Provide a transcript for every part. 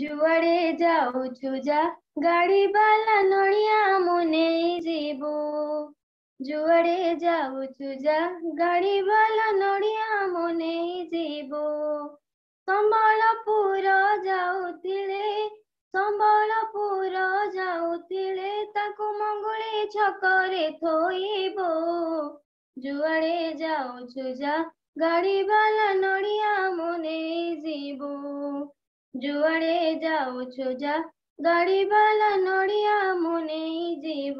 জুয়ারে যাও চুজা গাড়িওয়ালা নড়িয়া মনে যাব জুয়ারে যাও চুজা গাড়িওয়ালা ନଡ଼ିଆ মনে যাব ସମ୍ବଳପୁର ଯାଉଥିଲେ ସମ୍ବଳପୁର ଯାଉଥିଲେ ତାକୁ ମଙ୍ଗୁଳି ଛକରେ ଥୋଇବ ଯୁଆଡ଼େ ଯାଉଛୁ ଯା ଗାଡି ବାଲା ନଡ଼ିଆ ମନେ जुआड़े जाओ छो जा गाड़ी वाला नड़िया मुने जीव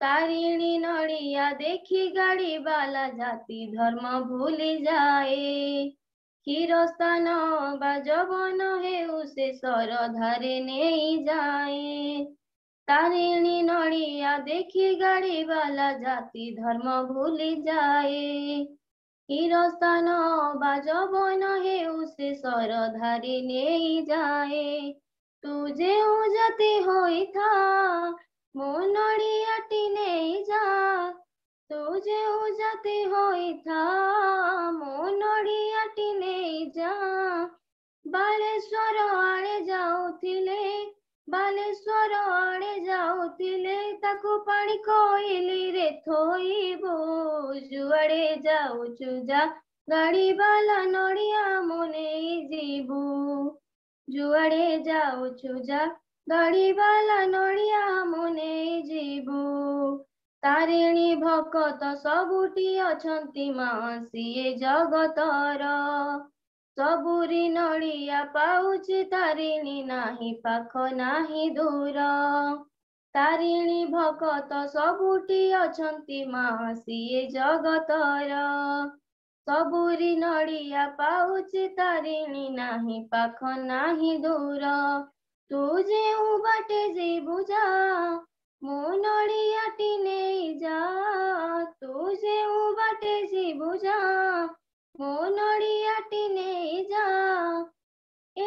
तारिणी नड़िया देखी गाड़ी वाला जाति धर्म भूली जाए क्षीर स्थान बाजन हे उसे सर धारे नहीं जाए तारिणी नड़िया देखी गाड़ी वाला जाति धर्म भूली जाए হিরস্তান বাজবন হেউসে সরধারে নেই যায় তুজে উজাতে হইথা মনড়িয়াটি নেই যা তুজে উজাতে হইথা মনড়িয়াটি নেই যা বালেশ্বর আড়ে যাওতিলে ବାଲେଶ୍ୱର ଆଡ଼େ ଯାଉଥିଲେ ତାକୁ ପାଣି କହିଲି ରେ ଥୋଇବ વડે જાઉં છું જા ગાડી વાલા નડિયા મને જીવું જુવાડે જાઉં છું જા ગાડી વાલા નડિયા મને જીવું ତାରିଣୀ ଭକତ ସବୁଠି ଅଛନ୍ତି ମା ସିଏ ଜଗତର ସବୁରି ନଡ଼ିଆ ପାଉଛି ତାରିଣୀ ନାହିଁ ପାଖ ନାହିଁ ଦୂର ତାରିଣୀ ଭକତ ସବୁଠି ଅଛନ୍ତି ମା ସିଏ ଜଗତର ସବୁରି ନଡ଼ିଆ ପାଉଛି ତାରିଣୀ ନାହିଁ ପାଖ ନାହିଁ ଦୂର ତୁ ଯେଉଁ ବାଟେ ଯିବୁ ଯା ମୁଁ ନଡ଼ିଆଟି ନେଇ ଯା ତୁ ଯେଉଁ ବାଟେ ଯିବୁ ଯା ମୁଁ ନଡ଼ିଆଟି ନେଇ ଯା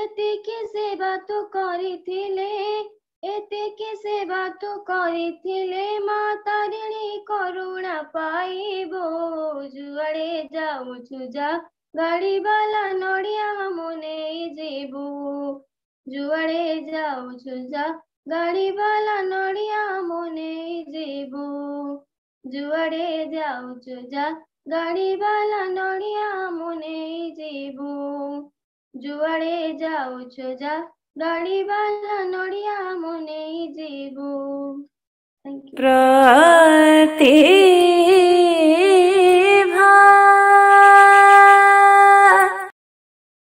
ଏତିକି ସେବା ତୁ କରିଥିଲେ এতে কি সেবা বাত করিছিলে মা তারিণী করুণা পাইব জুয়াড়ে যাউছু যা গাড়িবালা নড়িয়া মনে যাব জুয়াড়ে যাউছু যা গাড়িবালা নড়িয়া মনে যাব জুয়াড়ে যাউছু যা গাড়িবালা নড়িয়া মনে যাব জুয়াড়ে যাউছু যা গাড়িবালা নড়িয়া জীব প্রাতে